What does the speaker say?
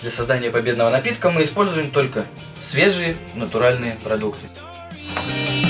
Для создания победного напитка мы используем только свежие натуральные продукты. I